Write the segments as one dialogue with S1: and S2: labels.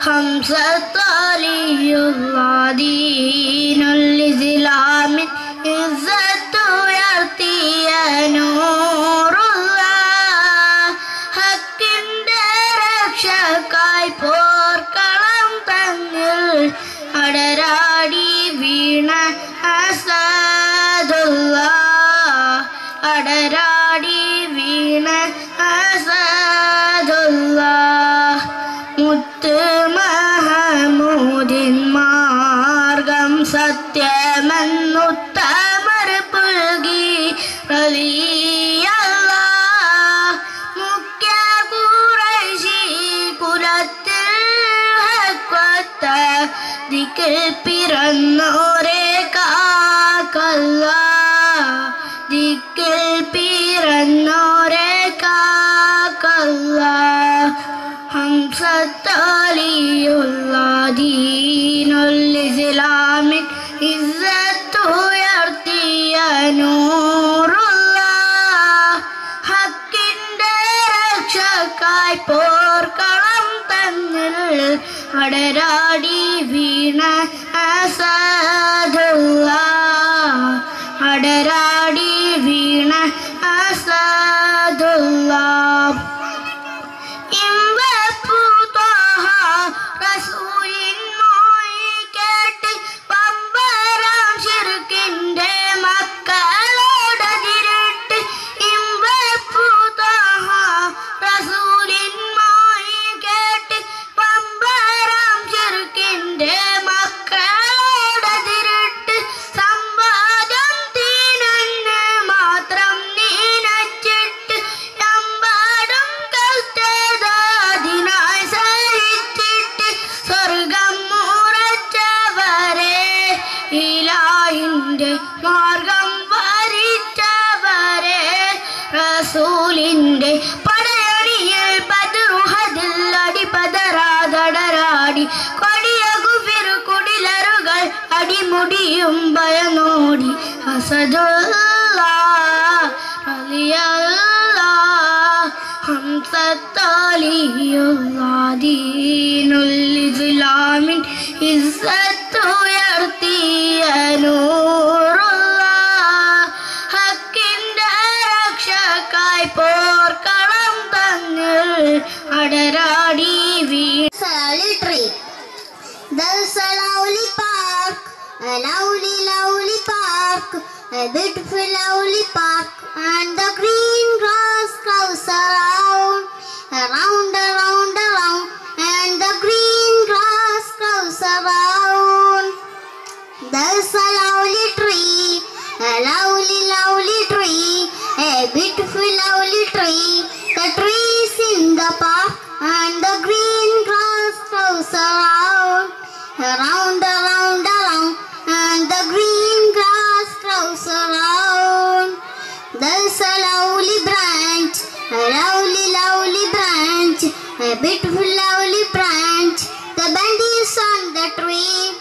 S1: خمسة طالي الضادين പോർക്കളം തന്നിൽ അടരാടി വീണ അസാധുള്ള അടരാടി വീണ അസാധുള്ള ഹംസത്താലിയുള്ള ദീനുൽ ഇസ്ലാമിൻ ഇസ്സത്തുയർത്തിയ നൂറുള്ള ഹക്കിന്റെ രക്ഷക്കായി പോർക്കളം തങ്ങൾ അടരാടി വീ
S2: tree. There's a lovely park, a lovely, lovely a beautiful, lovely park, and the green grass grows around, around, around, around, and the green grass grows around. There's a lovely tree, a lovely, lovely tree, a beautiful, lovely tree. The tree is in the park, and the green grass grows around, around, around, around, and the green grass grows around. There's a lovely branch, a lovely, lovely branch, a beautiful, lovely branch. The band is on the tree.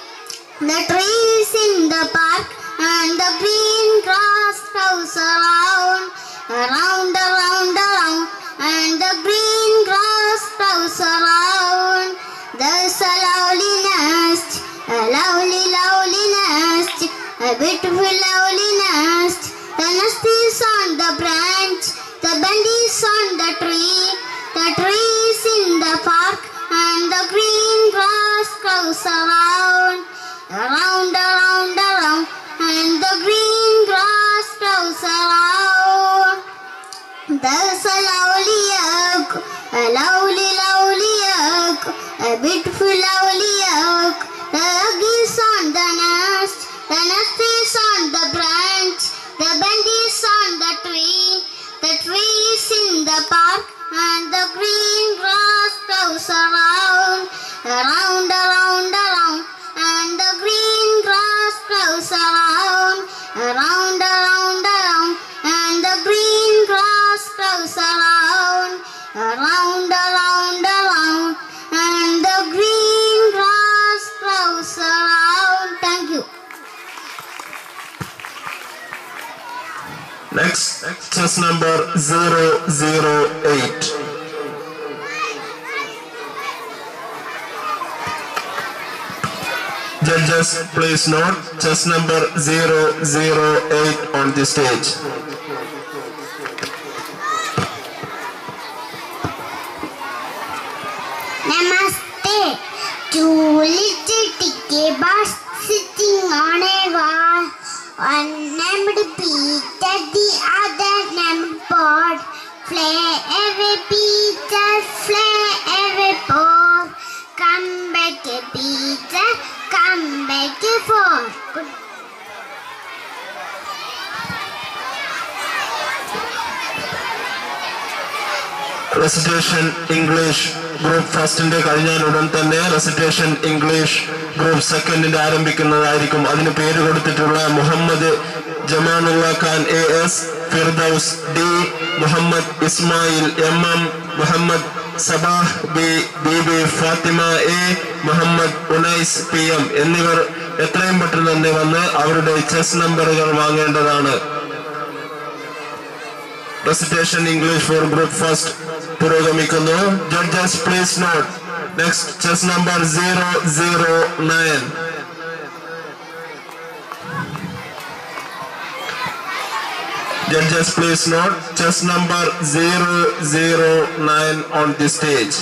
S2: The tree is in the park and the green grass grows around, around, around, around, and the green grass grows around. There's a lovely nest, a lovely, lovely nest, a beautiful, lovely nest. The nest is on the branch, the band is on the tree. The tree is in the park and the green grass grows around, around, around, around, and the green grass grows around. There's a lovely egg, a lovely, lovely egg, a beautiful, lovely egg. The egg is on the nest, the nest is on the branch, the band is on the tree. The tree is in the park, and the green grass grows around, around, around, around, and the green grass grows around, around, around, around, and the green grass grows around, around, around, around,
S3: Next, chess number 008. Judges, please note chess number 008 on the stage.
S2: Namaste. Two little ticky bars sitting on a wall. One named Peter, the other named Play Fly away, Peter, fly away, Pod. Come back, Peter, come back for good.
S3: Recitation English group ഫസ്റ്റിന്റെ കഴിഞ്ഞാൽ ഉടൻ തന്നെ recitation English group സെക്കൻഡിന്റെ ആരംഭിക്കുന്നതായിരിക്കും. അതിന് പേര് കൊടുത്തിട്ടുള്ള Muhammad Jamanulla Khan A S Firdaus D Muhammad Ismail M M Muhammad Sabah B B Fathima A Muhammad Unais P M എന്നിവർ എത്രയും പെട്ടെന്ന് തന്നെ വന്ന് അവരുടെ ചെസ് നമ്പറുകൾ വാങ്ങേണ്ടതാണ്. Recitation English for group first പുരോഗമിക്കുന്നു judges please note next chest number zero zero nine Judges, please note chess number 009 on the stage.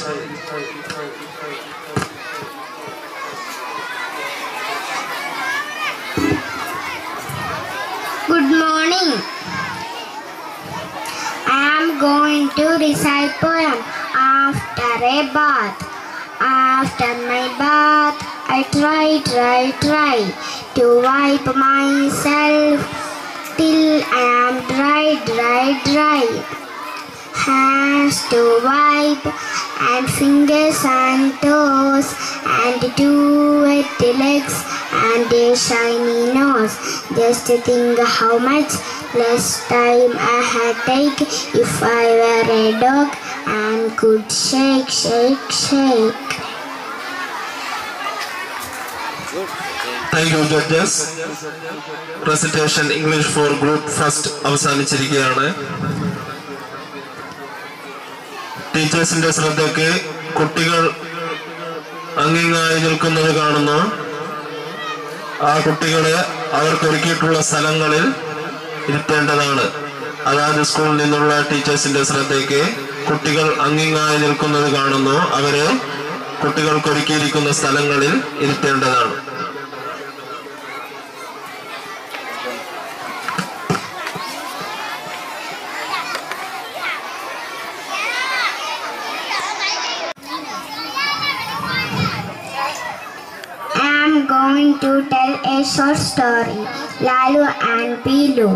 S2: Good morning. Going to recite poem after a bath. After my bath, I try, try, try to wipe myself till I am dry, dry, dry. Hands to wipe and fingers and toes and two wet legs and a shiny nose. Just think how much less time I had take if I were a dog and could shake, shake, shake.
S3: You judges recitation English for group first അവസാനിച്ചിരിക്കുകയാണ്. ടീച്ചേഴ്സിന്റെ ശ്രദ്ധയ്ക്ക് കുട്ടികൾ അങ്ങിങ്ങായി നിൽക്കുന്നത് കാണുന്നു. ആ കുട്ടികളെ അവർക്ക് ഒരുക്കിയിട്ടുള്ള സ്ഥലങ്ങളിൽ ഇരുത്തേണ്ടതാണ്. അതാത് സ്കൂളിൽ നിന്നുള്ള ടീച്ചേഴ്സിന്റെ ശ്രദ്ധയ്ക്ക് കുട്ടികൾ അങ്ങിങ്ങായി നിൽക്കുന്നത് കാണുന്നു. അവരെ കുട്ടികൾക്ക് ഒരുക്കിയിരിക്കുന്ന സ്ഥലങ്ങളിൽ ഇരുത്തേണ്ടതാണ്.
S2: Going to short story. Lalu and Pilu.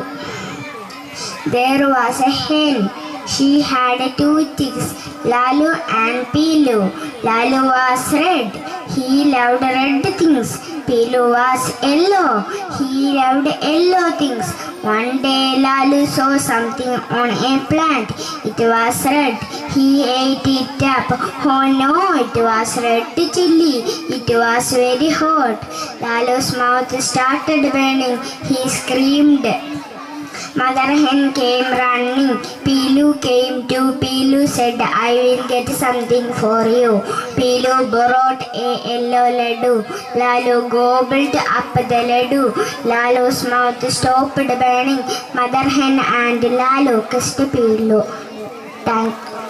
S2: There was a hen. She had two chicks, Lalu and Pilu. Lalu was red. He loved red things. Pilu was yellow. He loved yellow things. One day Lalu saw something on a plant. It was red. He ate it up. Oh no, it was red chili. It was very hot. Lalu's mouth started burning. He screamed. Mother hen came running. Pilu came too. Pilu said, I will get something for you. Pilu brought a yellow laddu. Lalu gobbled up the laddu. Lalu's mouth stopped burning. Mother hen and Lalu kissed Pilu. Thank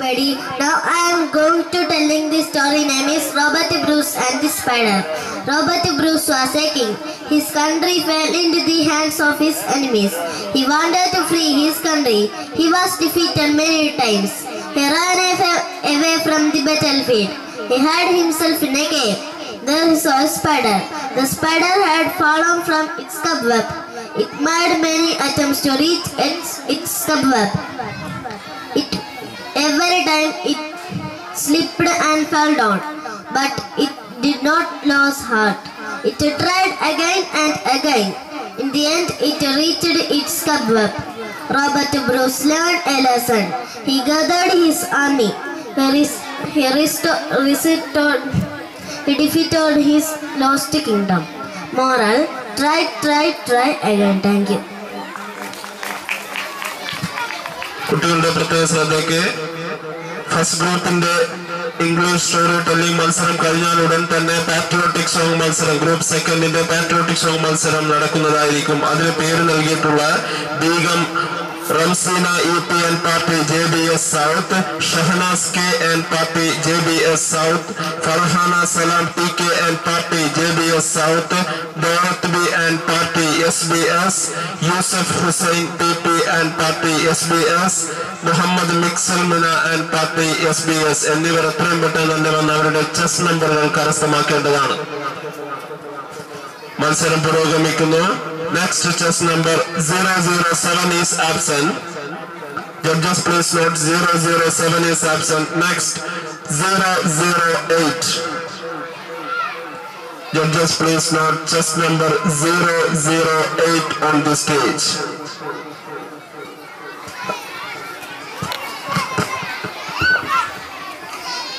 S4: Everybody, now I am going to telling the story name is Robert Bruce and the Spider. Robert Bruce was a king. His country fell into the hands of his enemies. He wanted to free his country. He was defeated many times. He ran away from the battlefield. He hid himself in a cave. There he saw a spider. The spider had fallen from its cobweb. It made many attempts to reach its, its cobweb. Every time it slipped and fell down, but it did not lose heart. It tried again and again. In the end, it reached its cobweb. Robert Bruce learned a lesson. He gathered his army. He, he resto- restored, he defeated his lost kingdom. Moral: Try, try, try again. Thank you.
S3: കുട്ടികളുടെ പ്രത്യേക ശ്രദ്ധയ്ക്ക് first ഗ്രൂപ്പിന്റെ English story telling മത്സരം കഴിഞ്ഞാൽ ഉടൻ തന്നെ patriotic song മത്സരം group സെക്കൻഡിന്റെ പാട്രിയോട്ടിക് സോങ് മത്സരം നടക്കുന്നതായിരിക്കും. അതിന് പേര് നൽകിയിട്ടുള്ള Begum Ramseena P N party J B S south Shahnaz K N party J B S south Farhana Salam P K N party J B S south Daulath B N party S B S Yusuf Hussain P P N party S B S Muhammad Miksal Muna N party S B S എന്നിവർ എത്രയും പെട്ടെന്ന് തന്നെ വന്ന് അവരുടെ chess നമ്പറുകൾ കരസ്ഥമാക്കേണ്ടതാണ്. മത്സരം പുരോഗമിക്കുന്നു. Next test number 007 is absent. Judges please note 007 is absent. Next 008. Judges please note test number 008 on the stage.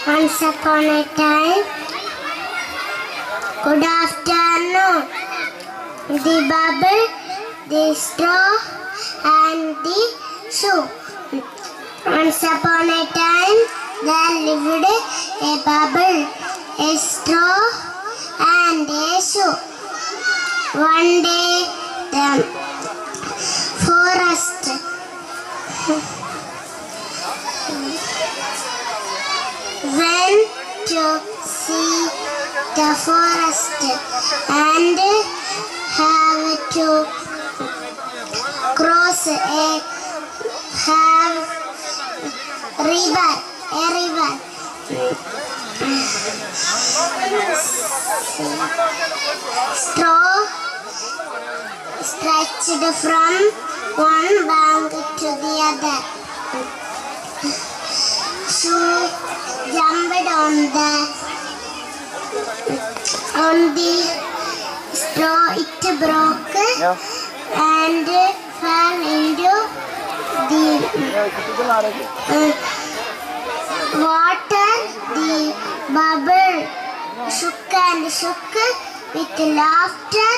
S2: Once upon a time, good afternoon. The bubble, the straw, and the shoe. Once upon a time, there lived a bubble, a straw, and a shoe. One day, the forest went to see the forest and have to cross a have river a river. Straw stretched from one bank to the other. Shoe jumped on the on the straw it broke and fell into the uh, water the bubble shook and shook with laughter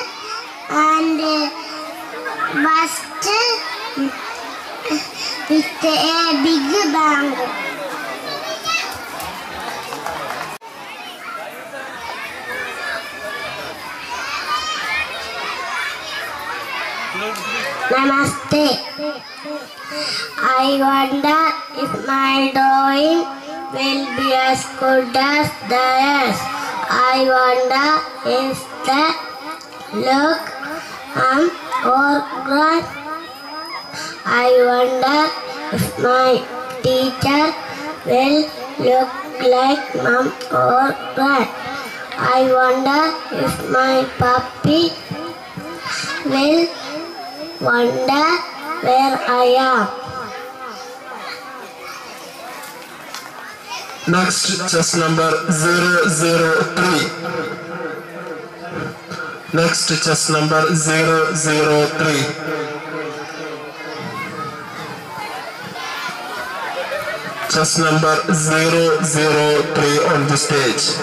S2: and uh, burst with a big bang Namaste. I wonder if my drawing will be as good as theirs. I wonder if the look um or grand. I wonder if my teacher will look like mom or dad. I wonder if my puppy will wonder where I am.
S3: Next chess number 003. Next chess number 003. Chess number 003 on the stage.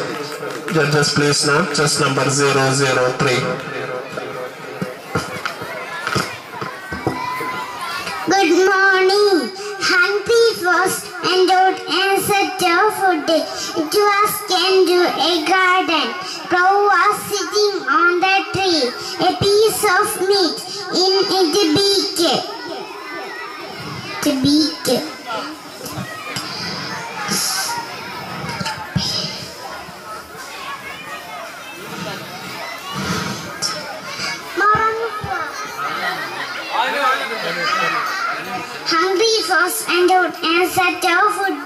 S3: Judges please note chess number 003.
S2: Good morning. Hungry was endowed and set of food. It was came to a garden. Crow was sitting on the tree. A piece of meat in its beak. The beak. Hungry was endowed and set of food.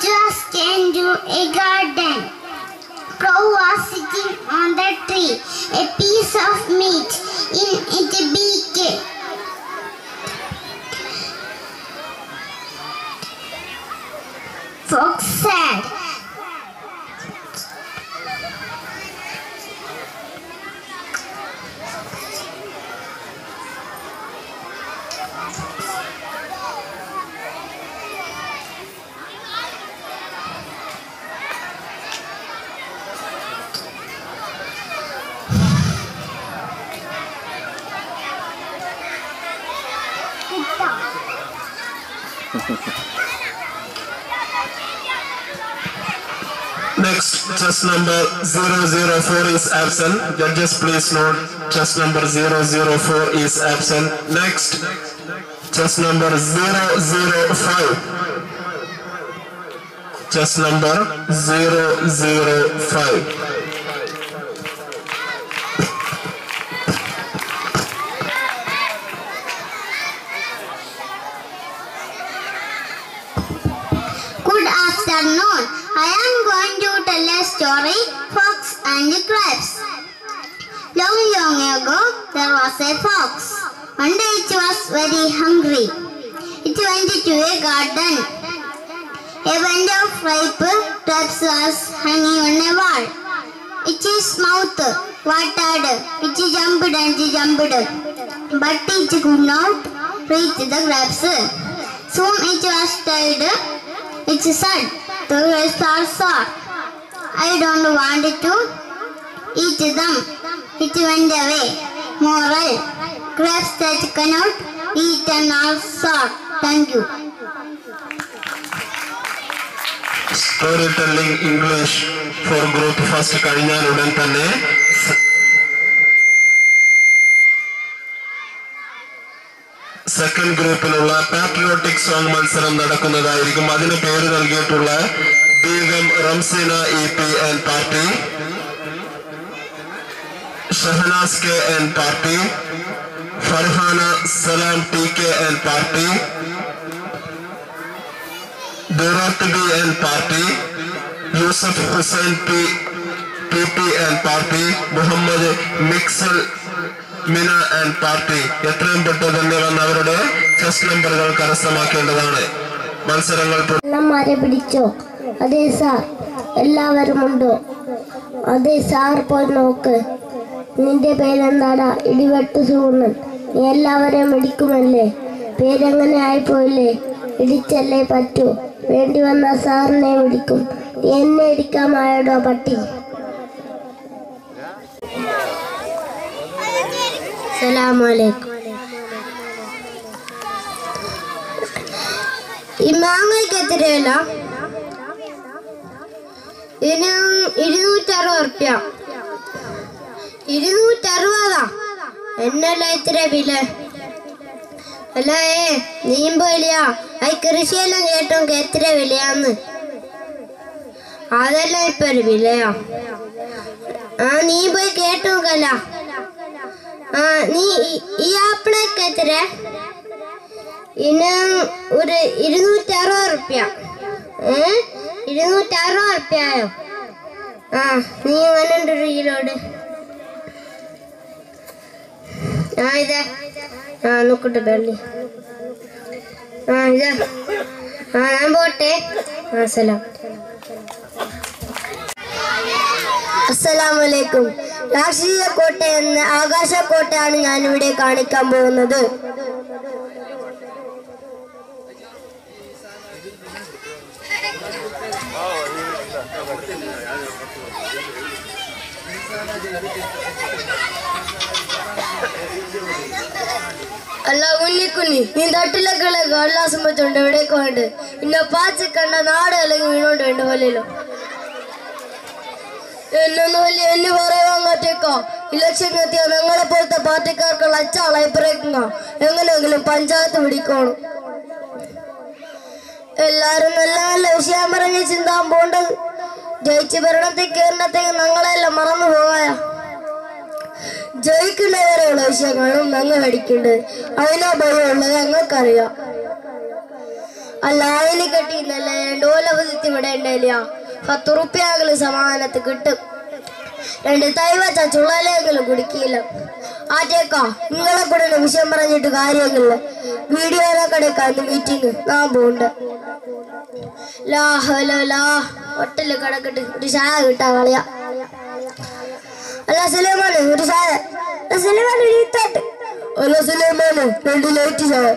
S2: Just came to a garden. Crow was sitting on the tree. A piece of meat in its beak. Fox said,
S3: Chess number 004 is absent. Judges, please note, chess number 004 is absent. Next, chess number 005. Chess number 005.
S2: Good afternoon. I am going to tell a story, Fox and Crabs. Long, long ago, there was a fox. One day it was very hungry. It went to a garden. A bunch of ripe grapes was hanging on a wall. Its mouth watered. It jumped and jumped. But it could not reach the grapes. Soon it was tired. It said, the grapes are. I don't want to eat them. It went away. Moral, grapes that cannot eat and are sour. Thank you.
S3: Story telling English for group first കഴിഞ്ഞാൽ ഉടൻ തന്നെ second ഗ്രൂപ്പിലുള്ള patriotic song മത്സരം നടക്കുന്നതായിരിക്കും അതിന് പേര് നൽകിയിട്ടുള്ള Begum Ramsina E P and party Shahanas K and party Farhana Salam T K and party Dorothy and Party, Yusuf Hussain P. PP and Party, Muhammad mixed Mina and party എത്രയും പെട്ടെന്ന് തന്നെ വന്ന് അവരുടെ ചെസ് നമ്പറുകൾ കരസ്ഥമാക്കേണ്ടതാണ് മത്സരങ്ങൾ പു-
S4: അണ്ണന്മാരെ പിടിച്ചോ അതെ സാർ എല്ലാവരും ഉണ്ടോ. അതെ സാർ പോയി നോക്ക്. നിന്റെ പേരെന്താടാ? ഇടിവെട്ട് സൂണൻ നീ എല്ലാവരെയും ഇടിക്കുമല്ലേ പേരെങ്ങനെ ആയിപ്പോയില്ലേ? ഇടിച്ചല്ലേ പറ്റൂ. വേണ്ടി വന്ന സാറിനെ ഇടിക്കും നീ എന്നെ ഇടിക്കാമായടോ പട്ടി. സലാമലൈക്കും. ഈ മാങ്ങയ്ക്ക് എത്ര വില? ഇതിന് ഇരുന്നൂറ്ററുപത് ഇരുന്നൂറ്റി ഇരുന്നൂറ്ററുപതാ? എന്നല്ല ഇത്ര വില? അല്ലേ ഏ പോയില്ലയാ അത് കൃഷിയെല്ലാം കേട്ടോ എത്ര വിലയാന്ന്. അതെല്ലാം ഇപ്പൊ ഒരു വിലയാ? ആ നീ പോയി കേട്ടോ കല. ആ നീ ഈ- ആപ്പിളൊക്കെ എത്ര? ഇന് ഒരു ഇരുന്നൂറ്റി അറുപത് റുപ്യ ഏ? ഇരുന്നൂറ്റി അറുപത് റുപ്യായോ ആ നീ എങ്ങനെയുണ്ട് ഒരു ആ ഇതാ. ആ നോക്കട്ടെ വെള്ളി ആ ഇതാ. ആ ഞാൻ പോട്ടെ. ആ സലാം. അസ്സലാമലൈക്കും. രാഷ്ട്രീയ കോട്ട എന്ന ആകാശക്കോട്ടയാണ് ഞാൻ ഇവിടെ കാണിക്കാൻ പോകുന്നത്. അല്ല ഉണ്ണിക്കുഞ്ഞി നീ തട്ടിലൊക്കെ കള്ളാ സംബന്ധിച്ചുണ്ട് എവിടേക്ക് വേണ്ട? പിന്നെ പാച്ച കണ്ട നാട് അല്ലെങ്കിൽ വീണോണ്ട് വേണ്ട പോലെയല്ലോ. എന്നൊന്നും വലിയ എന്നെ പറയാൻ കാറ്റേക്കോ ഇലക്ഷൻ എത്തിയ ഞങ്ങളെ പോലത്തെ പാർട്ടിക്കാർക്കുള്ള അച്ചാളെ പ്രയത്നം എങ്ങനെയെങ്കിലും പഞ്ചായത്ത് പിടിക്കോളും. എല്ലാരും നല്ല നല്ല വിഷയം പറഞ്ഞ് ചിന്താൻ പോണ്ടത്. ജയിച്ച് ഭരണത്തിൽ കയറിനത്തേക്ക് ഞങ്ങളെല്ലാം മറന്നു പോകായ ജയിക്കുന്നവരെയുള്ള വിഷയങ്ങളും ഞങ്ങൾ അടിക്കണ്ട് അതിനാ ഭയമുള്ളത് ഞങ്ങൾക്കറിയാം. അല്ല അതിന് കെട്ടിന്നല്ല രണ്ട് ഓലവധത്തി ഇവിടെ ഉണ്ടല്ല പത്ത് റുപ്യാകലും സമാധാനത്ത് കിട്ടും. രണ്ട് തൈ വെച്ച ചുള്ളലെങ്കിലും കുടിക്കില്ല. ആറ്റേക്കാ നിങ്ങളെ കൂടെ വിഷയം പറഞ്ഞിട്ട് കാര്യങ്ങളില്ല വീഡിയോയിലെ കിടക്കാന്ന് മീറ്റിംഗ് ഞാൻ പോണ്ട്. ലാ ഹലോ ലാ ഒട്ടൽ കിടക്കട്ട് ഒരു ചായ കിട്ടാ കളയാ. അല്ല സുലൈമാന് ഒരു ചായ. സുലൈമാന് ഒരു ഇത്താട്ട് അല്ല സുലൈമാന് രണ്ട് ലൈറ്റ് ചായ.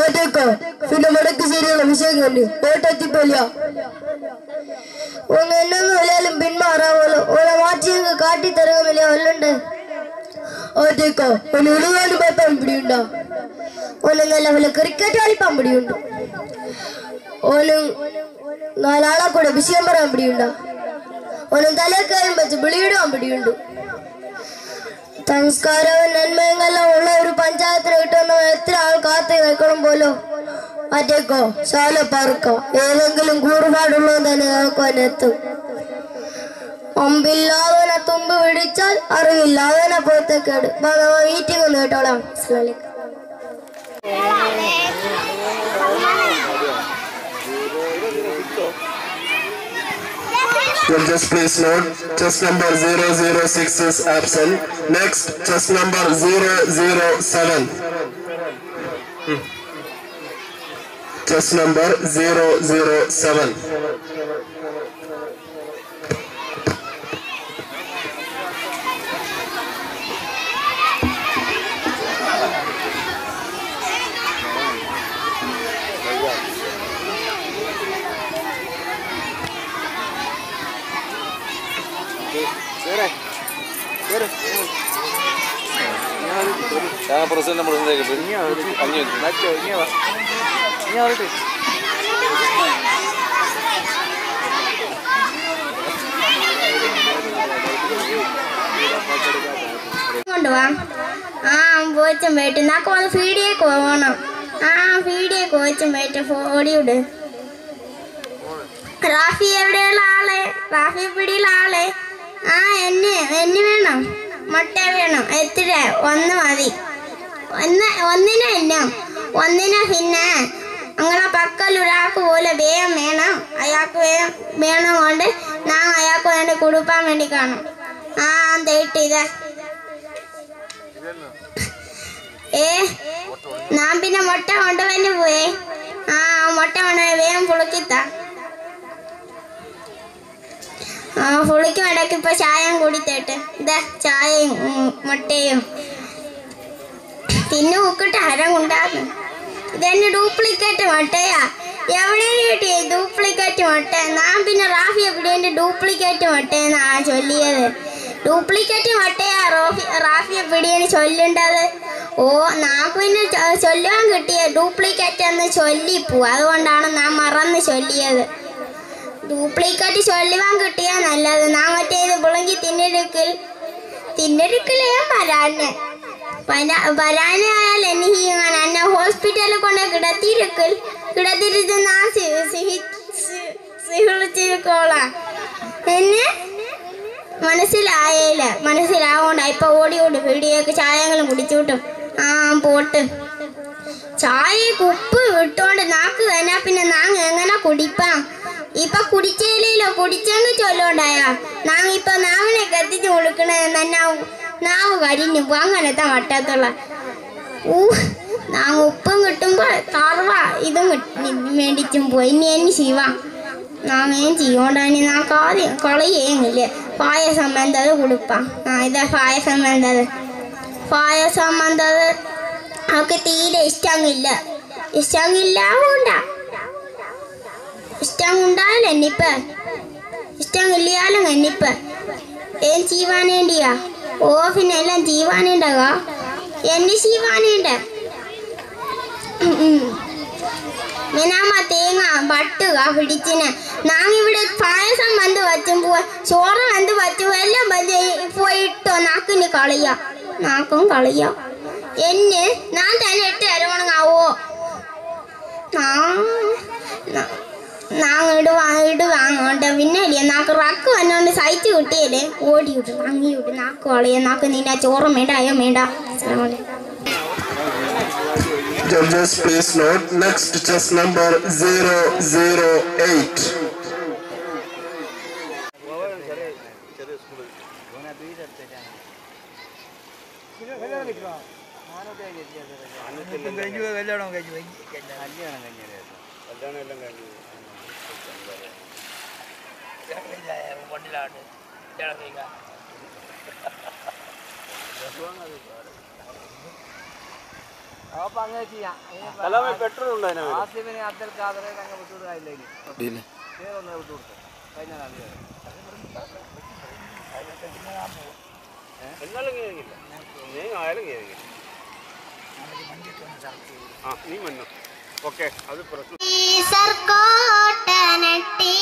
S4: അതേക്കോ. പിന്നെ വടക്ക് ശരിയുള്ള വിഷയം കണ്ട്. ഓട്ടെത്തിപ്പോല ഒന്ന് എന്നൊന്നും ഇല്ലാലും പിന്മാറാമല്ലോ ഓളെ മാറ്റി അങ്ങ് കാട്ടി തരാമെന്നില്ല വല്ലുണ്ട് അതേക്കോ. ഒന്ന് ഉളുകാണ്ട് പോയപ്പം പിടിയുണ്ടോ ഓല നല്ല പോലെ ക്രിക്കറ്റ് കളിപ്പാൻ പിടിയുണ്ട് ഓനും നാലാളെ കൂടെ വിഷയം പറയാൻ പിടിയുണ്ടോ ഒന്നും തലക്കാരും വെച്ച് വിളിയിടാൻ പിടിയുണ്ട് സംസ്കാരവും നന്മയും എല്ലാം ഉള്ള ഒരു പഞ്ചായത്തിന് കിട്ടുന്ന എത്ര ആൾ കാത്തു നിൽക്കണം പോലോ? മറ്റേക്കോ ശാലപ്പാർക്കോ ഏതെങ്കിലും കൂറുപാടുള്ളത് തന്നെ നമുക്ക് എത്തും. അമ്പില്ലാതവനെ തുമ്പ് പിടിച്ചാൽ അറിവില്ലാതവനെ പുറത്തേക്കേട് മീറ്റിംഗ് ഒന്ന് കേട്ടോളാം. അസ്സലാമലൈക്കും.
S3: From just place, note. Test number 006 is absent. Next, test number 007. Hmm. Test number 007.
S5: ഞാൻ പ്രസിഡന്റ് പ്രസിഡന്റ്
S6: ആ പോച്ചും പോയിട്ട് നാക്ക് വന്ന് ഫീഡിയെ പോകണം ആ ഫീഡിയെ കോച്ചും പോയിട്ട് ഓടിവിട് റാഫി എവിടെയുള്ള ആളെ? റാഫി പിടിയുള്ള ആളെ? ആ എന്നെ എന്നെ വേണം. മുട്ട വേണം. എത്ര? ഒന്ന് മതി. ഒന്ന് ഒന്നിന് എന്നെ ഒന്നിനെ പിന്നെ അങ്ങനെ പക്കൽ ഒരാൾക്ക് പോലെ വേഗം വേണം. അയാൾക്ക് വേഗം വേണം കൊണ്ട് ഞാൻ അയാൾക്ക് വേണ്ടി കൊടുക്കാൻ വേണ്ടി കാണും. ആ തേട്ട് ഇതാ? ഏ ഞാൻ പിന്നെ മുട്ട കൊണ്ടുവന്ന് പോയേ ആ മുട്ട കൊണ്ട് വേഗം പുളിക്കിത്താ ആ പുളിക്കും ഇടയ്ക്ക് ഇപ്പൊ ചായം കൂടി തേട്ട്. ഇതാ ചായയും മുട്ടയും. പിന്നെ ഉക്കിട്ട് ഹരം ഉണ്ടാകും ഇതെന്നെ ഡ്യൂപ്ലിക്കേറ്റ് മട്ടയാ. എവിടെ കിട്ടി ഡ്യൂപ്ലിക്കേറ്റ് മട്ട. ഞാൻ പിന്നെ റാഫി എവിടെ ഡ്യൂപ്ലിക്കേറ്റ് മട്ടയെന്നാ ചൊല്ലിയത്. ഡ്യൂപ്ലിക്കേറ്റ് മട്ടയാ റോഫി റാഫി എവിടെയാണ് ചൊല്ലേണ്ടത്? ഓ നാക്ക് പിന്നെ ചൊല്ലുവാൻ കിട്ടിയ ഡ്യൂപ്ലിക്കേറ്റ് എന്ന് ചൊല്ലിപ്പോ. അതുകൊണ്ടാണ് നാം മറന്ന് ചൊല്ലിയത്. ഡ്യൂപ്ലിക്കേറ്റ് ചൊല്ലുവാൻ കിട്ടിയാ നല്ലത്. നാ മറ്റേത് പുളങ്കി തിന്നെടുക്കൽ തിന്നെടുക്കലേ വരാന് വരാനായാൽ എനിക്ക് ഇങ്ങനെ എന്നെ ഹോസ്പിറ്റലിൽ കൊണ്ട് കിടത്തിയിരിക്കൽ കിടത്തിരുത് ഞാൻ സ്വീകരിച്ചിരിക്കോളാം എന്നെ മനസ്സിലായേല. മനസ്സിലാവണ്ട ഇപ്പൊ ഓടി ഓടി വീടിയൊക്കെ ചായങ്ങളും കുടിച്ചുവിട്ടും. ആ പോട്ട്. ചായ ഉപ്പ് വിട്ടോണ്ട് നാക്ക് തന്നെ പിന്നെ നാങ് എങ്ങനെ കുടിപ്പാം? ഇപ്പൊ കുടിച്ചേലോ കുടിച്ചെങ്കിൽ ചൊല്ലോണ്ടായ? നാങ് ഇപ്പൊ നാവിനെ കത്തിച്ച് കൊടുക്കണേ തന്നെ നാവ് കരിഞ്ഞു പോ അങ്ങനത്തെ വട്ടത്തുള്ള ഊ നാ ഉപ്പും കിട്ടുമ്പോ തറവ ഇതും മേടിച്ചും പോയി ഇനി എന്നെ ശിവ. നാങ്ങയും ചെയ്യോണ്ടാനി നാ കാതി കളിയേങ്ങില്ല. പായസം എന്തത് കൊടുപ്പാ ആ ഇതാ പായസം എന്തത് പായസം എന്തത് അവൾക്ക് തീരെ ഇഷ്ടമില്ല ഇഷ്ടമില്ല കൊണ്ട ഇഷ്ടം ഉണ്ടായാലും എന്നിപ്പ? ഇഷ്ടമില്ലാലും എന്നിപ്പ ഏൻ ചീവാനേണ്ടിയാ? ഓഫിനെല്ലാം ചീവാനേണ്ടക എന്റെ ശിവാനുണ്ട് മിനാമ തേങ്ങ വട്ടുക പിടിച്ചിന്. നാം ഇവിടെ പായസം വന്ന് വച്ചും പോവാ ചോറ് വന്ന് വച്ചും എല്ലാം വന്ന് പോയിട്ടോ നാക്കിന് കളിയ. നാക്കും കളിയ. എന്നെ ഞാൻ തന്നെ ഇട്ട് തരുവാണങ്ങാവോ? നാങ് വാങ്ങിട്ട് ഇടുവാങ്ങോട്ട് പിന്നെ അല്ലേ നാക്ക് റക്ക് വന്നോണ്ട് സൈറ്റ് കിട്ടിയല്ലേ ഓടി വിട്ടു വാങ്ങി വിട്ടു നാക്ക് വളയെ നാക്ക് നിന്നെ ചോറും വേണ്ട അയ്യോ വേണ്ട.
S3: Judges, please note, next chess number 008.
S5: കഴിഞ്ഞു കല്യാണം കഴിഞ്ഞു കല്യാണം കഴിഞ്ഞു കല്യാണം എല്ലാം കഴിഞ്ഞു ആസിഫിനെ അബ്ദുൽ ഖാദറെ അങ്ങ് വിട്ടുകൊടുക്കാനില്ല ഇനി? പേരൊന്ന് വിട്ടുകൊടുത്തു. കഴിഞ്ഞ എന്നാലും കേൾക്കില്ല നീ ആയാലും കേൾക്കില്ല ആ നീ ഓക്കെ അത്
S2: സർക്കോട്ടനട്ടി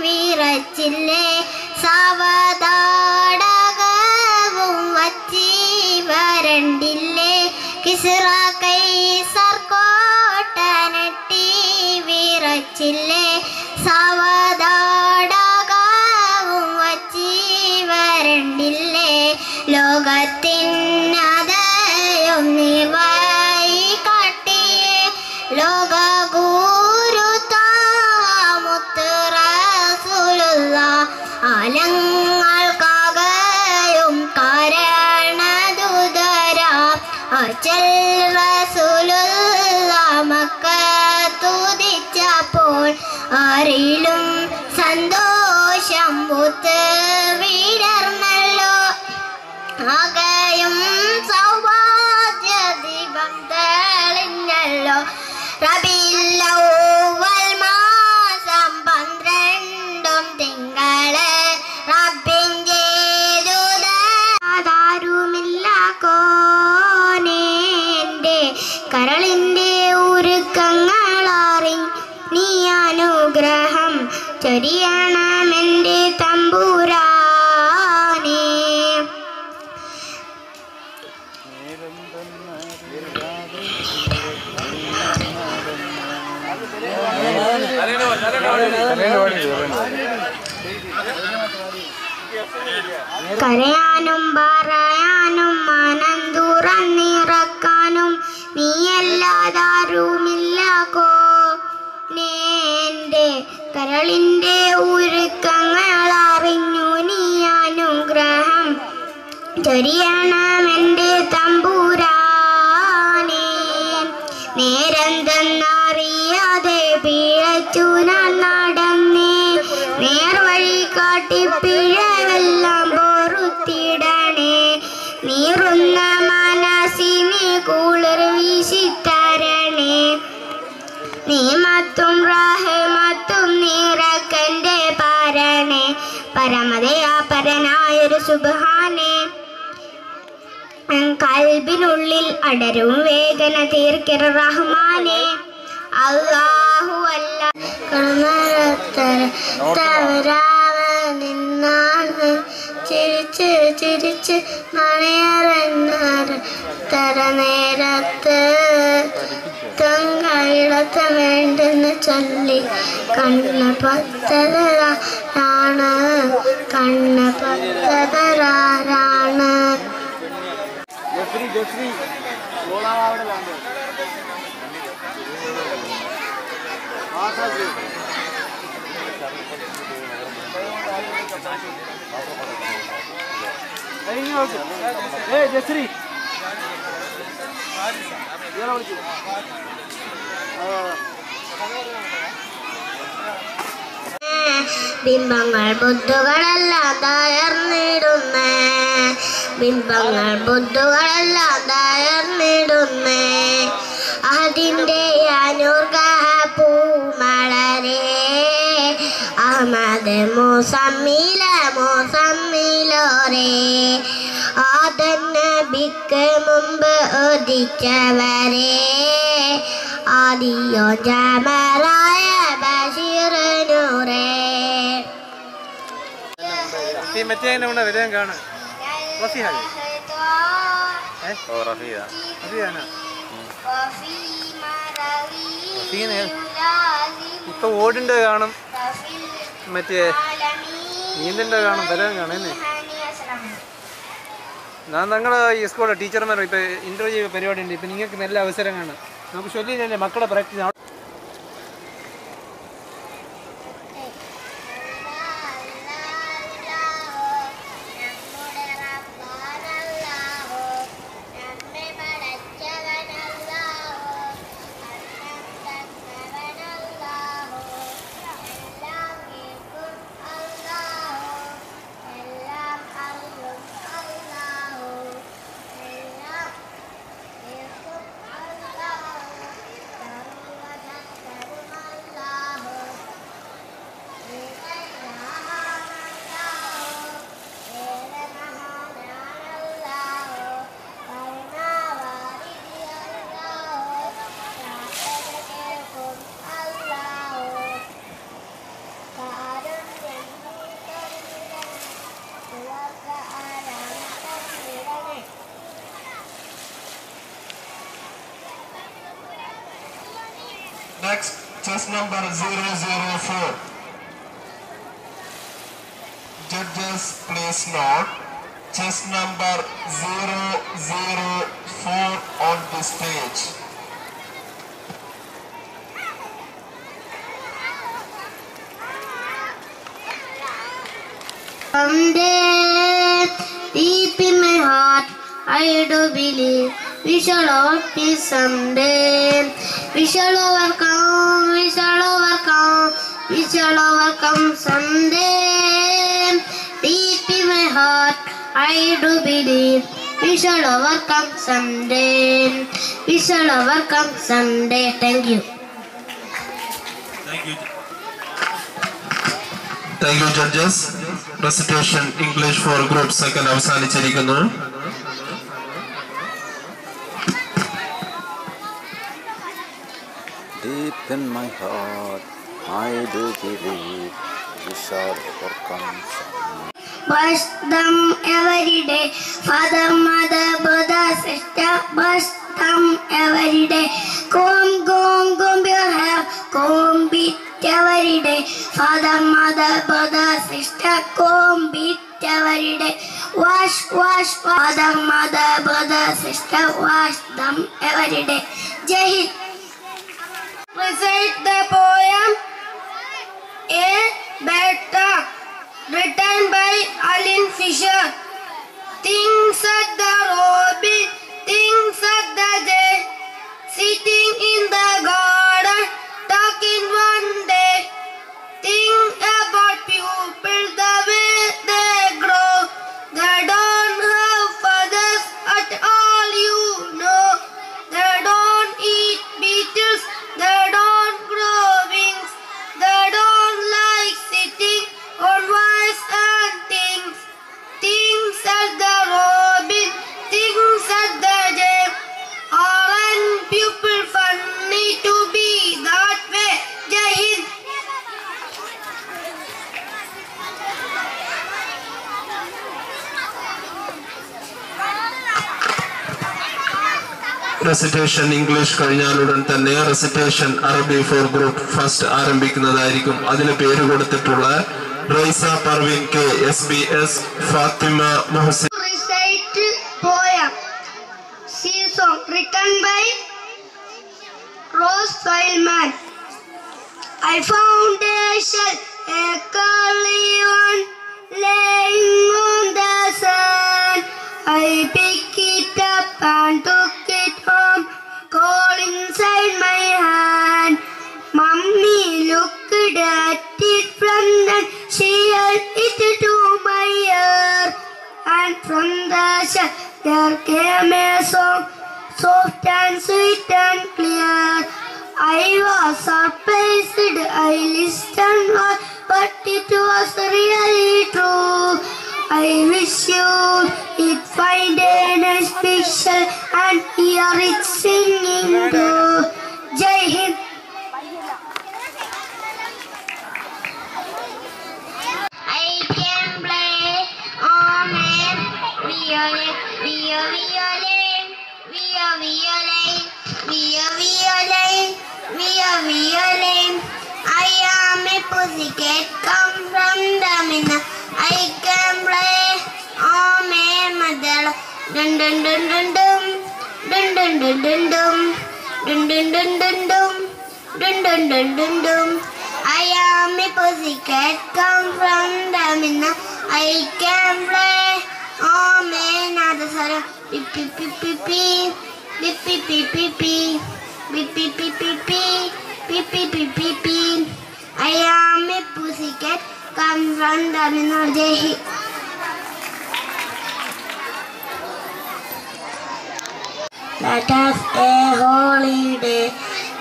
S2: വിറച്ചില്ലേ സാവതാടകവും വച്ചി വരണ്ടില്ലേ കിസ്റ കൈ വിറച്ചില്ലേ സാവതാടകവും വച്ചി വരണ്ടില്ലേ ലോകത്തിനതയും നിവായി കാട്ടിയേ. ലോക ഗുരു താമുത്തറസുലുള്ള ആലങ്ങൾക്കാകയും ആരിലും സന്തോഷം പുത്ത് വിടർന്നല്ലോ. ആകെയും സൗഭാഗ്യ ദീപം തെളിഞ്ഞല്ലോ റബില്ലൗവൽ കരയാനും പറയാനും മനം തുറന്നിറക്കാനും നീയല്ലാതാരുമില്ല കോ. നേന്റെ കരളിന്റെ ഒരുക്കങ്ങൾ അറിഞ്ഞു നീ അനുഗ്രഹം ചൊരിയണമെന്റെ തമ്പുരാനേ. തന്നറിയാതെ പിഴച്ചു നേർവഴി കാട്ടി പിഴവെല്ലാം പൊറുത്തിടണേ. നീറുന്ന മനസ്സിനെ കൂളർ വീശിത്തരണേ നീമത്തും റഹമത്തും നീറക്കന്റെ പരണേ. പരമതയാ പരനായൊരു സുബാനെ കൽബിനുള്ളിൽ അടരും വേദന തീർക്കിറ റഹ്മാനെ. അല്ലാഹു അല്ല. നിന്നാണ്. ചിരിച്ച് ചിരിച്ച് മണിയറങ്ങാറ് തര നേരത്ത് തങ്കയിടത്ത് വേണ്ടെന്ന് ചൊല്ലി. കണ്ണ് പത്തതരാണ് കണ്ണ് പത്തതരാണ്
S7: Thank ജസ്രി. ഏ ജസ്രി
S2: ബിംബങ്ങൾ ബുദ്ധുകളെല്ലാം തയർന്നിടുന്നേ ബിംബങ്ങൾ ബുദ്ധുകളെല്ലാം തയർന്നിടുന്നേ അതിന്റെ അനുർഗഹ പൂമളരെ. അഹമ്മദ് മോസമ്മില മോസമ്മിലോരെ ആദൻ നബിക്ക് മുമ്പ് ഉദിച്ചവരെ. ആദിയോ ജമറായ
S7: മറ്റേ നമ്മുടെ വരാൻ കാണാം. ഇപ്പൊ ഓടിന്റെ കാണും. മറ്റേ നീന്തന്റെ കാണും വരാൻ കാണേ ഞാൻ നിങ്ങളെ ഈ സ്കൂളിലെ ടീച്ചർമാരും ഇപ്പം ഇന്റർവ്യൂ പരിപാടി ഉണ്ട് ഇപ്പം നിങ്ങൾക്ക് നല്ല അവസരങ്ങളാണ് നമുക്ക് ചൊല്ലിയില്ലേ മക്കളെ
S3: practice Chess number 004. Judges, please note. Chess number 004 on the stage.
S2: Someday, deep in my heart, I do believe we shall all be someday. We shall overcome, we shall overcome, we shall overcome someday. Deep in my heart, I do believe we shall overcome someday. We shall overcome someday. Thank you.
S3: Thank you judges recitation English for group second അവസാനിച്ചിരിക്കുന്നു
S2: Brush them every day. Father, mother, brother, sister, bless them every day. Comb, comb, comb your hair. Comb it every day. Father, mother, brother, sister, comb it every day. Wash, wash, father, mother, brother, sister, wash them every day. Jai. Recite the poem Bad Talk written by Alan Fisher. Things at the robin, things at the day, sitting in the garden, talking one day. Think about people, the way they
S3: recitation English കഴിഞ്ഞാലുടൻ തന്നെ recitation അറബി four group first ആരംഭിക്കുന്നതായിരിക്കും അതിന് പേര് കൊടുത്തിട്ടുള്ള
S2: Raisa Parveen K S B S Fathima Muhsin. I found a shell, a curly laying on the sand. I picked it up and took my hand. Mummy looked at it from then, she held it to my ear. And from the shell there came a song, soft and sweet and clear. I was surprised, I listened, but it was really true. I wish you it find a nice picture and hear it singing too. Jai Hind. I can play on a violin, violin, violin, violin, violin, violin. I am a pussycat, come from the minna. I can play on a mother. Dun dun dun dun dum, dun dun dun dun dum, dun dun dun dun dum, dun dun dun dun dum. I am a pussycat, come from the minna. I can play on another side. Beep beep beep beep beep, beep beep beep beep beep, beep beep beep beep beep, beep beep beep beep beep. I am a pussycat, come minna. Jai Hind. Let us a holiday.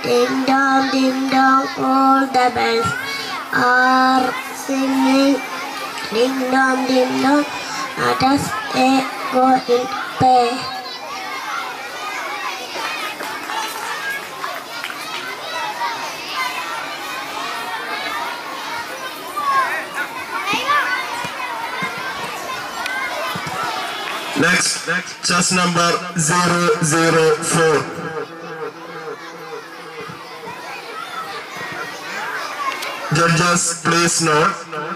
S2: Ding dong, ding dong, all the bells are singing. Ding dong, ding dong. Let us a go in pay.
S3: Next, chess number 004. Judges, please note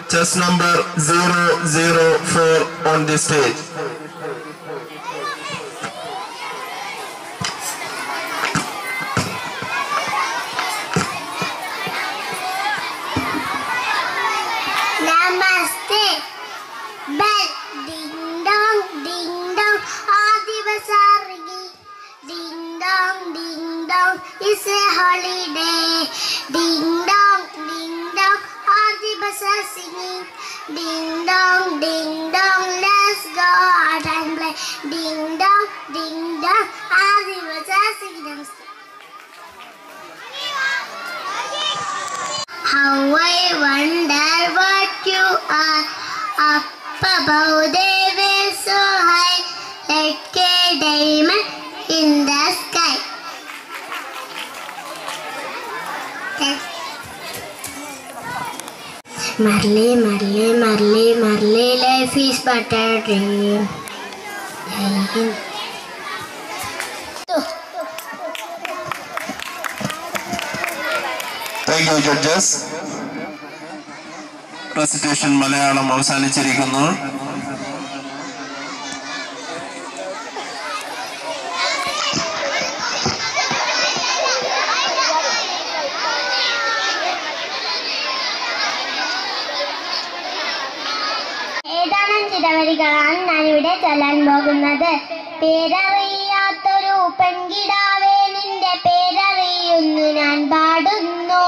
S3: chess number 004 on the stage.
S2: Namaste. Bell. Ding dong. It's a holiday. Ding dong, ding dong. Adi Basar singing. Ding dong, ding dong. Let's go out and play. Ding dong, ding dong. Adi are singing. How I wonder what you are up above the way so high, like a diamond in the sky. Marley, Marley, life is but a dream. Jai Hind.
S3: Thank you, judges. Recitation Malayalam അവസാനിച്ചിരിക്കുന്നു
S2: ഏതാനും വരികളാണ് ഞാനിവിടെ ചൊല്ലാൻ പോകുന്നത്. പേരറിയാത്തൊരു പെൺകിടാവേ നിന്റെ പേരറിയുന്നു ഞാൻ പാടുന്നു.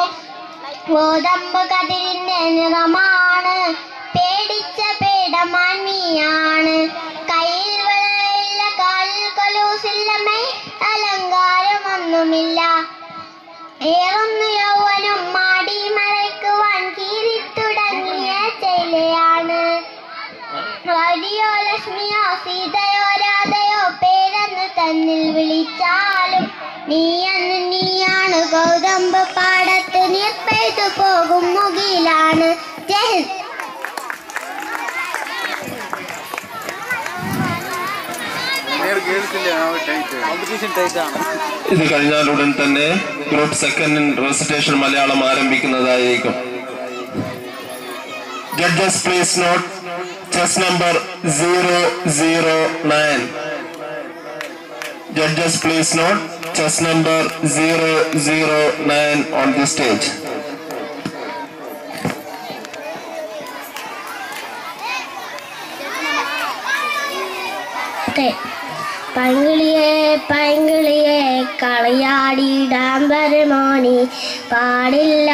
S2: ഗോതമ്പ് കതിരിന്റെ നിറമാണ് പേടിച്ച പേടമാൻമിയാണ് കയ്യിൽ വളയില്ല കാലിൽ കൊലൂസില്ലമ്മേ അലങ്കാരമൊന്നുമില്ല. ഏറൊന്നു സീതയോ രാധയോ പേരെന്ന് തന്നിൽ വിളിച്ചാലും നീ അന്ന് നീയാണ് ഗൗതമ്പ് പാടത്ത് നീർപ്പെയ്തു പോകും മുകിലാണ്. ജയ്
S3: ഇത് കഴിഞ്ഞാൽ ഉടൻ തന്നെ group second recitation Malayalam ആരംഭിക്കുന്നതായിരിക്കും. Judges please note nine. Judges please note chest number zero zero nine on the stage
S2: okay പൈങ്കിളിയെ പൈങ്കിളിയെ കളിയാടിയിടാൻ വരുമോനി പാടില്ല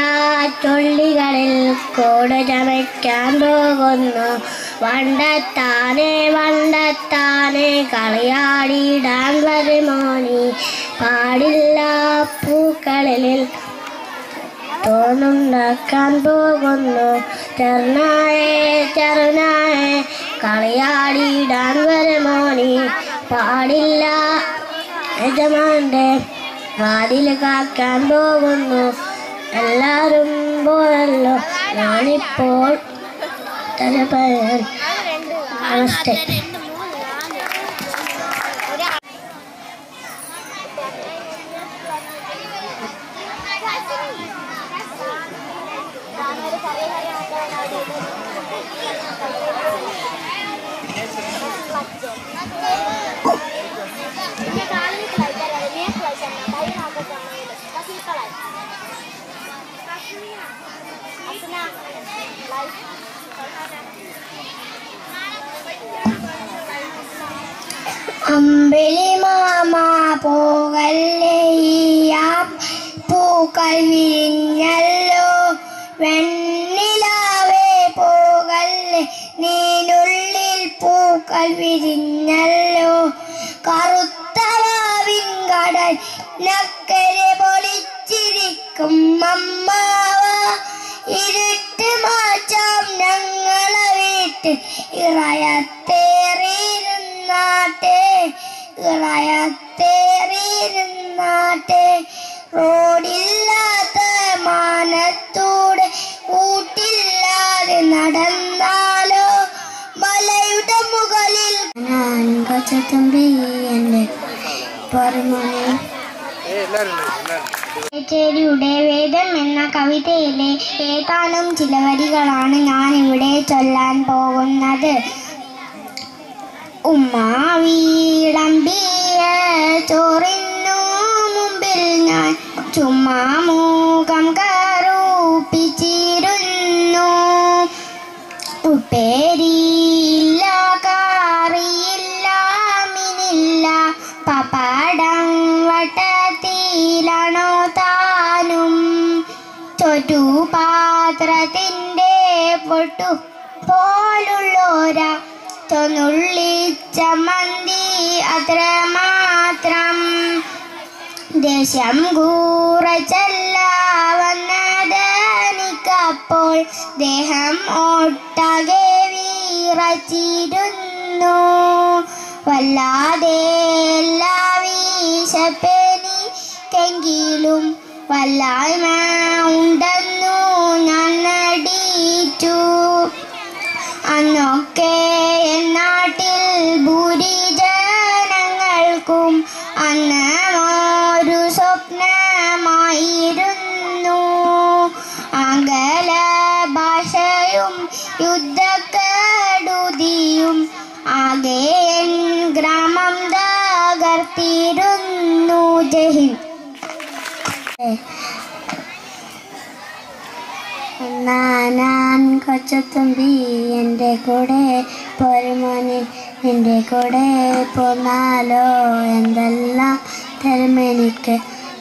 S2: ചൊള്ളികളിൽ കൂടെ ചമയ്ക്കാൻ പോകുന്നു. വണ്ടത്താനെ വണ്ടത്താനെ കളിയാടിയിടാൻ വരുമോനി പാടില്ല പൂക്കളിൽ തോന്നുണ്ടാക്കാൻ പോകുന്നു. ചെറുനായെ ചെറുനായെ കളിയാടിയിടാൻ വരുമോനി പാടില്ല യജമാന്റെ വാതിൽ കാക്കാൻ പോകുന്നു. എല്ലാവരും പോയല്ലോ. ഞാനിപ്പോൾ నమస్తే അമ്പിളി മാമ പോകല്ലേ ഈ പൂക്കൾ വിരിഞ്ഞല്ലോ. വെണ്ണിലാവേ പോകല്ലേ നീനുള്ളിൽ പൂക്കൾ വിരിഞ്ഞല്ലോ. കറുത്തവാവിൻ കടൽ നക്കരെ പൊളിച്ചിരിക്കും അമ്മാവ. ഇരുട്ട് മാറ്റാം ഞങ്ങളെ വീട്ടിൽ. ഇറയത്തേറിയിരുന്നാട്ടെ ഇറയത്തേറിയിരുന്നാട്ടെ റോഡില്ലാത്ത മാനത്തൂടെ കൂട്ടില്ലാതെ നടന്നാലോ? മലയുടെ മുകളിൽ ഞാൻ പച്ചത്തമ്പി എന്നെ പറഞ്ഞു ചേരിയുടെ വേദം എന്ന കവിതയിലെ ഏതാനും ചില വരികളാണ് ഞാൻ ഇവിടെ ചൊല്ലാൻ പോകുന്നത്. ഉമ്മ വീളമ്പിയ ചോറിന്നു മുമ്പിൽ ഞാൻ ചുമ്മാ മൂകം കറുപ്പിച്ചിരുന്നു. ഉപ്പേരിയില്ല കറിയില്ല മിനില്ല പപ്പടം വട്ടത്തിലാണോ താനും? ചൊറ്റുപാത്രത്തിന്റെ പൊട്ടു പോലുള്ളോര തൊന്നുള്ളിച്ച ചമന്തി അത്ര മാത്രം. ദേശം കൂറച്ചല്ല വന്നതനിക്കപ്പോൾ ദേഹം ഒട്ടകെ വീറച്ചിരുന്നു. വല്ലാതെ എല്ലാ വീശപ്പെനിക്കെങ്കിലും വല്ലായ്മ എന്നാ കൊച്ചത്തുമ്പി എന്റെ കൂടെ പൊരുമോനിൽ എന്റെ കൂടെ പോന്നാലോ എന്തെല്ലാം തരുമെനിക്ക്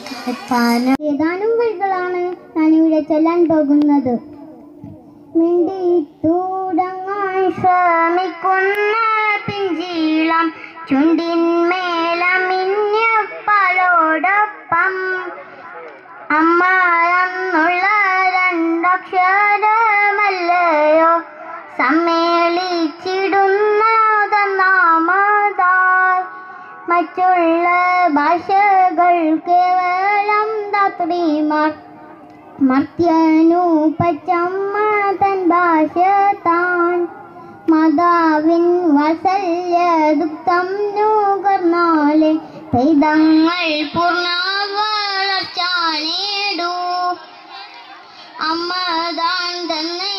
S2: കളിപ്പാനോ ഏതാനും വഴികളാണ് ഞാനിവിടെ ചെല്ലാൻ പോകുന്നത്. മിണ്ടിത്തൂടങ്ങാൻ ശ്രമിക്കുന്ന പിഞ്ചീളം ചുണ്ടിന്മേലമിഞ്ഞപ്പാലോടൊപ്പം അമ്മ എന്നുള്ള രണ്ടക്ഷരമല്ലയോ സമ്മേളിച്ചിടുന്നതെന്നാമതായി. മറ്റുള്ള ഭാഷകൾ കേവലം ധാത്രിമാർ മർത്യനു പച്ചമ്മ തൻ ഭാഷ താൻ. മാതാവിൻ വസല്യ ദുഃഖം നുകർന്നാലെ പൈതങ്ങൾ പൂർണ அம்மா தான் தன்னை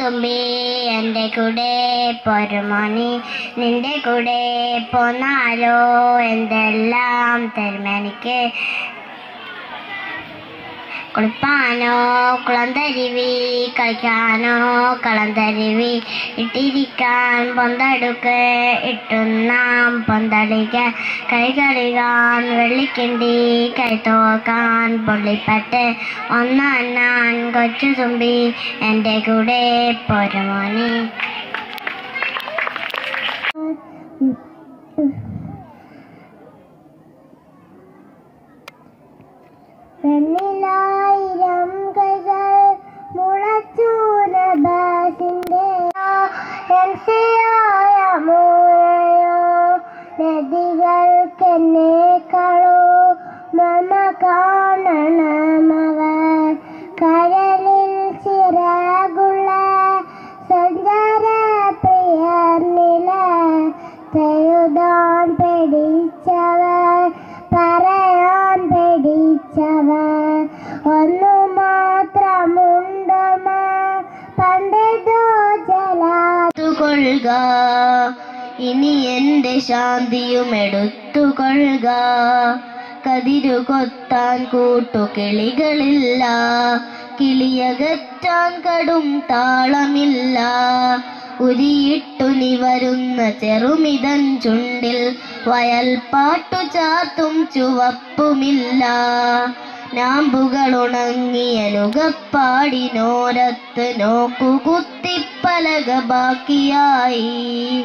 S2: തുമ്പി എന്റെ കൂടെ പൊരുമോനി നിന്റെ കൂടെ പോന്നാലോ? എന്തെല്ലാം തരുമെനിക്ക്? കുളിപ്പാനോ കുളം തരുവി കളിക്കാനോ കളം തരുവി ഇട്ടിരിക്കാൻ പൊന്തടുക്ക് ഇട്ടുന്നാം കൈ കളികാൻ വെള്ളിക്കിണ്ടി കൈ തോക്കാൻ പൊള്ളിപ്പട്ട് ഒന്നാൻ കൊച്ചു തുമ്പി എന്റെ കൂടെ പൊരുമോനി. പെണ്ണിലായിരം കൈകൾ മുളച്ചു നബാസിന്റെ എൻസിയായ മൂലയോ നദികൾക്കെന്നേക്കാളോ മമ കാണണമവർ ഇനി എന്റെ ശാന്തിയും എടുത്തുകൊള്ളുക. കതിരു കൊത്താൻ കൂട്ടുകിളികളില്ല കിളിയകറ്റാൻ കടും താളമില്ല. ഉരിയിട്ടു നീ വരുന്ന ചെറുമിതൻ ചുണ്ടിൽ വയൽപ്പാട്ടു പാട്ടു ചാത്തും ചുവപ്പുമില്ല. നാമ്പുകളുണങ്ങിയ നുകപ്പാടിനോരത്ത് നോക്കു കുത്തിപ്പലക ബാക്കിയായി.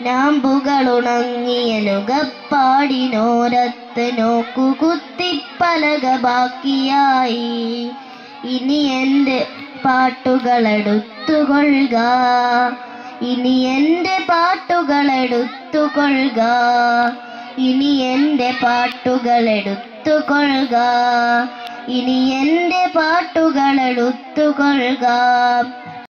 S2: നാമ്പുകളുണങ്ങിയ നുകപ്പാടിനോരത്ത് നോക്കു കുത്തിപ്പലക ബാക്കിയായി ഇനി എന്റെ പാട്ടുകളെടുത്തുകൊള്ളുക. ഇനി എന്റെ പാട്ടുകളെടുത്തുകൊള്ളുക. ഇനി എന്റെ പാട്ടുകളെടുത്തുകൊള്ളുക. ഇനി എന്റെ പാട്ടുകൾ എടുത്തുകൊള്ളുക